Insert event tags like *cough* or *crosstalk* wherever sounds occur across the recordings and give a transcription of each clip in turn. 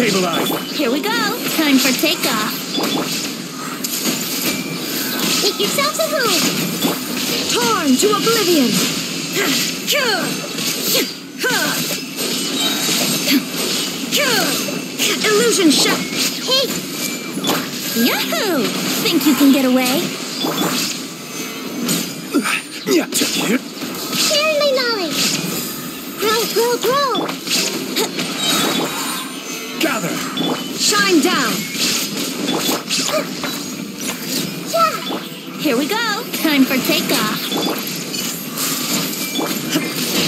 Stabilize. Here we go. Time for takeoff. Make yourselves a move. Torn to oblivion. Illusion shot. Hey, Yahoo! Think you can get away? Yeah. share my knowledge. Grow, grow, grow. Shine down. Yeah. Here we go. Time for takeoff.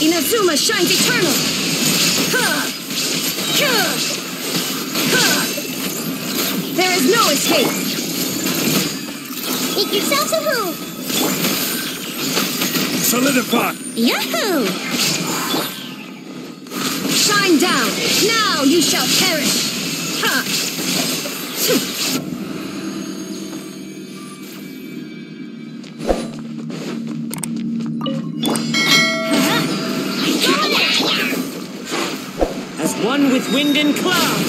Inazuma shines eternal. There is no escape. Make yourselves a move. Solidify. Yahoo! Shine down. Now you shall perish. As one with wind and cloud.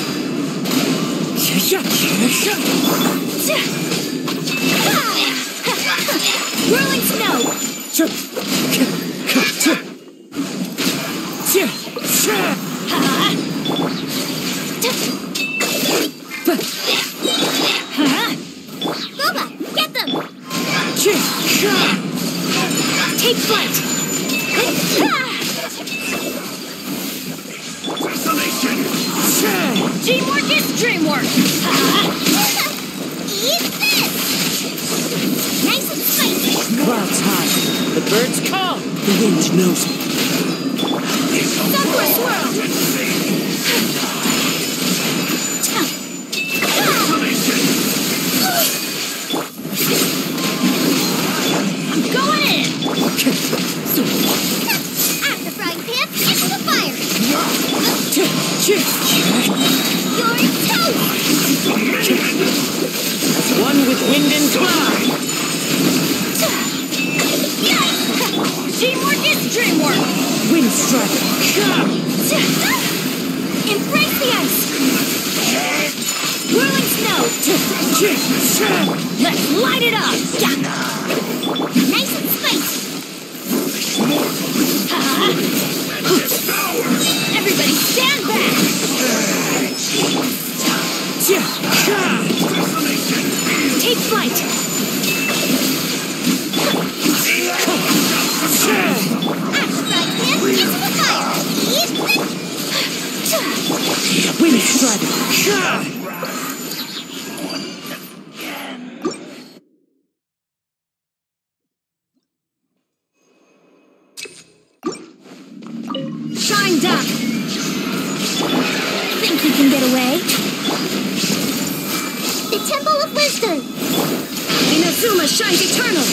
Whirling snow. Birds call. The wind knows it. Sakura swirl. I'm going in. At the frying pan, into the fire. You're toast. One with wind and cloud. Wind strike. Embrace the ice. Whirling snow. Let's light it up. Nice and spicy. *laughs* Everybody stand back. Take flight. Shine down. Think you can get away? The Temple of Wisdom. Inazuma shines eternal.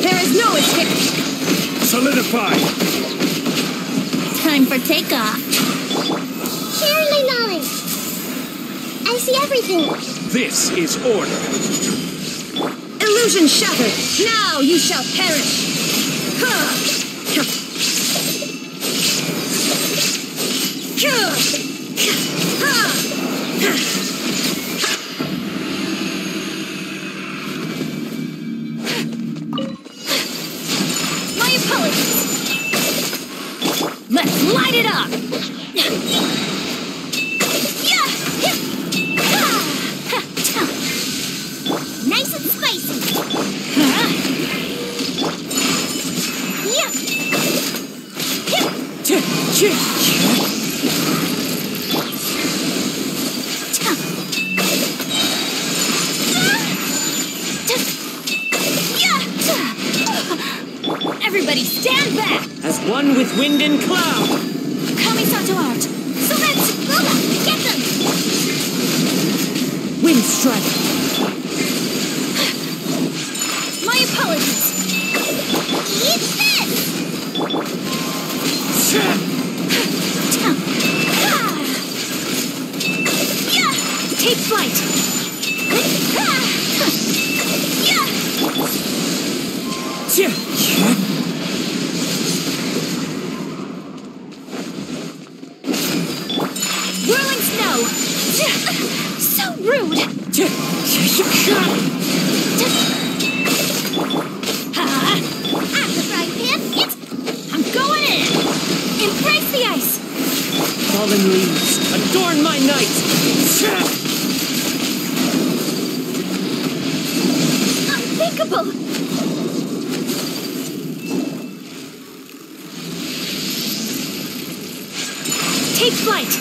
There is no escape. Solidify. Time for takeoff. Share my knowledge. I see everything. This is order. Illusion shattered. Now you shall perish. Ha! My Everybody stand back. As one with wind and cloud. Kamisato art. Surrender. Guoba, get them. Wind strike. My apologies. Eat this. Take the ice. Fallen leaves adorn my night. Unthinkable. Take flight!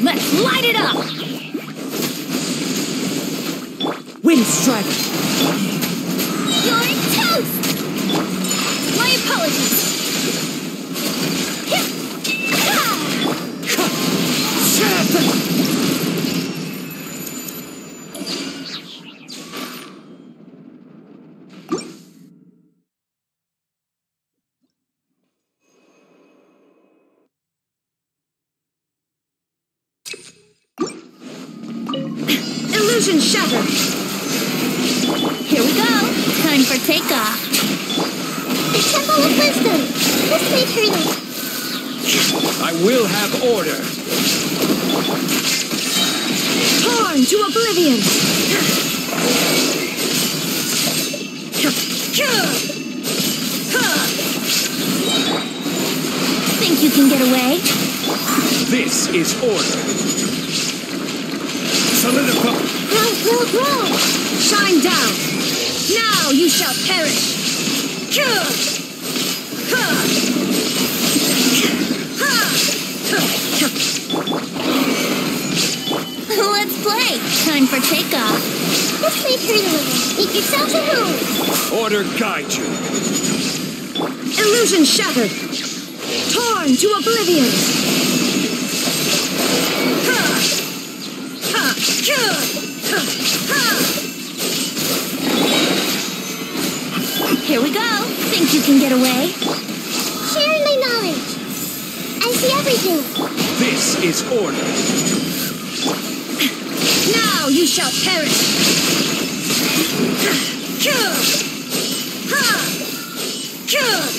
Let's light it up! Wind strider! You're toast! My apologies! Illusion shattered! Here we go! Time for takeoff! The Temple of Wisdom! This may hurry them. I will have order. Torn to oblivion! Think you can get away? This is order. Solidify. Grow, grow, grow! Shine down! Now you shall perish! Let's play! Time for takeoff. This may hurry them. Make yourselves at home. Order guide you. Illusion shattered! Torn to oblivion! Here we go. Think you can get away? Sharing my knowledge. I see everything. This is order. Now you shall perish! Teamwork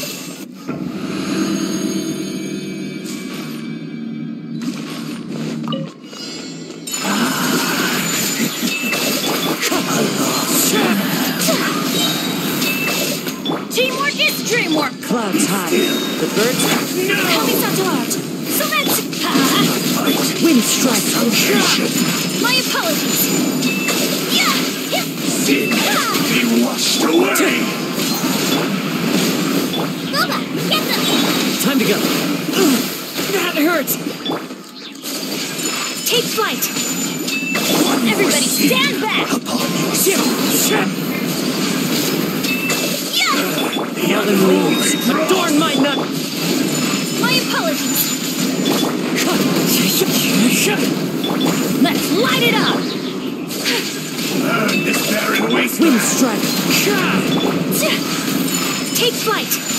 Clouds high, the birds Coming out to art. So let's... Ha! wind strider! My apologies. Yeah! yeah. Sin be washed away. Guoba, get them. Time to go! That hurts! Take flight! Everybody stand back. Yeah! Fallen leaves, adorn my nut! My apologies. Let's light it up. Burn this barren waste. Wind strider! Take flight!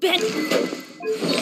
Ben!